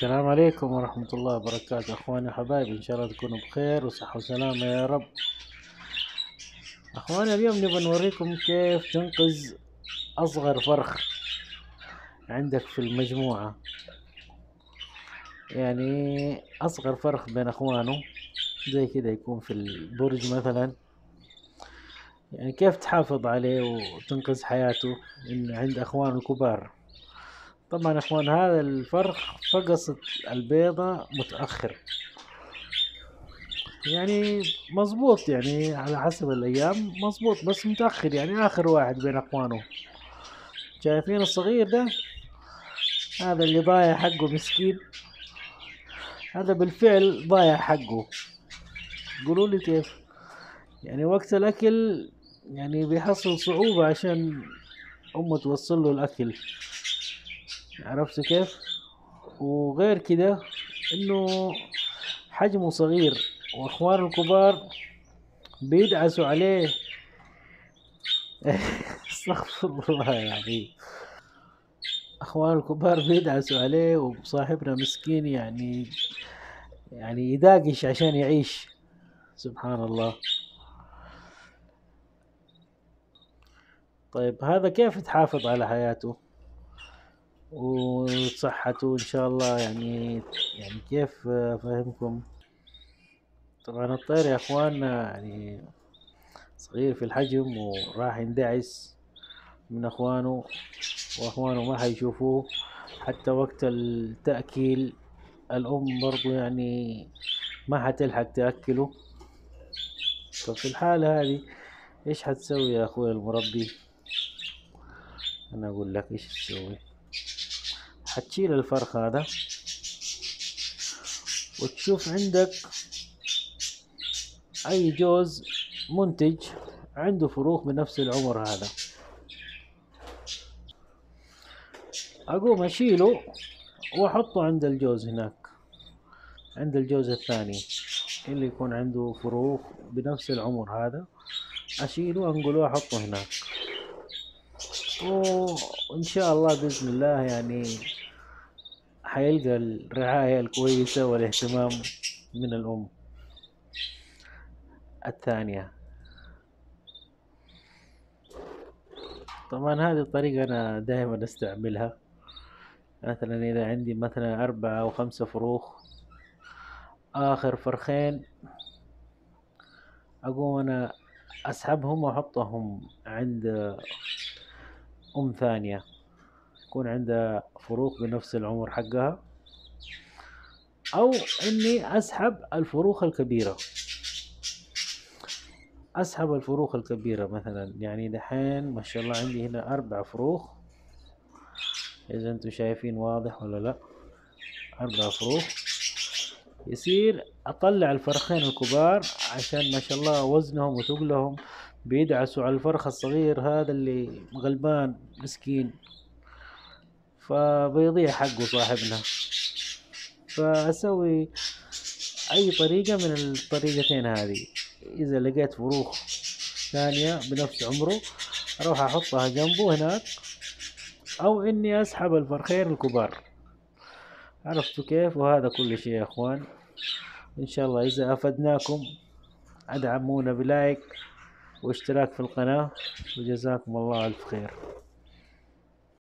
السلام عليكم ورحمة الله وبركاته. أخواني وحبايبي إن شاء الله تكونوا بخير وصحة وسلامة يا رب. أخواني اليوم نبغى نوريكم كيف تنقذ أصغر فرخ عندك في المجموعة. يعني أصغر فرخ بين أخوانه زي كده يكون في البرج مثلا. يعني كيف تحافظ عليه وتنقذ حياته إن عند أخوانه الكبار؟ طبعا يا إخوان هذا الفرخ فقصت البيضة متأخر. يعني مظبوط يعني على حسب الأيام مظبوط بس متأخر يعني آخر واحد بين إخوانه. شايفين الصغير ده؟ هذا اللي ضايع حقه مسكين. هذا بالفعل ضايع حقه. قولوا لي كيف؟ يعني وقت الأكل يعني بيحصل صعوبة عشان أمه توصل له الأكل. عرفت كيف؟ وغير كده إنه حجمه صغير وإخوانه الكبار بيدعسوا عليه. استغفر الله يعني إخوانه الكبار بيدعسوا عليه وصاحبنا مسكين يعني يعني يداقش عشان يعيش. سبحان الله. طيب هذا كيف تحافظ على حياته؟ وصحته إن شاء الله يعني يعني كيف أفهمكم؟ طبعا الطير يا اخواننا يعني صغير في الحجم وراح يندعس من إخوانه وإخوانه ما حيشوفوه. حتى وقت التأكيل الأم برضو يعني ما حتلحق تأكله. ففي الحالة هذه إيش حتسوي يا أخوي المربي؟ أنا أقول لك إيش تسوي. حتشيل الفرخ هذا. وتشوف عندك أي جوز منتج عنده فروخ بنفس العمر هذا. أقوم أشيله وأحطه عند الجوز هناك عند الجوز الثاني اللي يكون عنده فروخ بنفس العمر هذا. أشيله وأنقله وأحطه هناك. وإن شاء الله بإذن الله يعني حيلقى الرعاية الكويسة والاهتمام من الأم. الثانية. طبعا هذه الطريقة أنا دائما أستعملها. مثلا إذا عندي مثلا أربعة أو خمسة فروخ آخر فرخين أقوم أنا أسحبهم وأحطهم عند أم ثانية. يكون عندها فروخ بنفس العمر حقها أو إني أسحب الفروخ الكبيرة. أسحب الفروخ الكبيرة مثلا يعني دحين ما شاء الله عندي هنا أربع فروخ إذا أنتم شايفين واضح ولا لا؟ أربع فروخ يصير أطلع الفرخين الكبار عشان ما شاء الله وزنهم وثقلهم بيدعسوا على الفرخ الصغير هذا اللي غلبان مسكين. فبيضيع حقه صاحبنا. فأسوي أي طريقة من الطريقتين هذه. إذا لقيت فروخ ثانية بنفس عمره أروح أحطها جنبه هناك أو إني أسحب الفرخين الكبار. عرفتوا كيف؟ وهذا كل شيء يا أخوان. إن شاء الله إذا أفدناكم أدعمونا بلايك واشتراك في القناة وجزاكم الله ألف خير.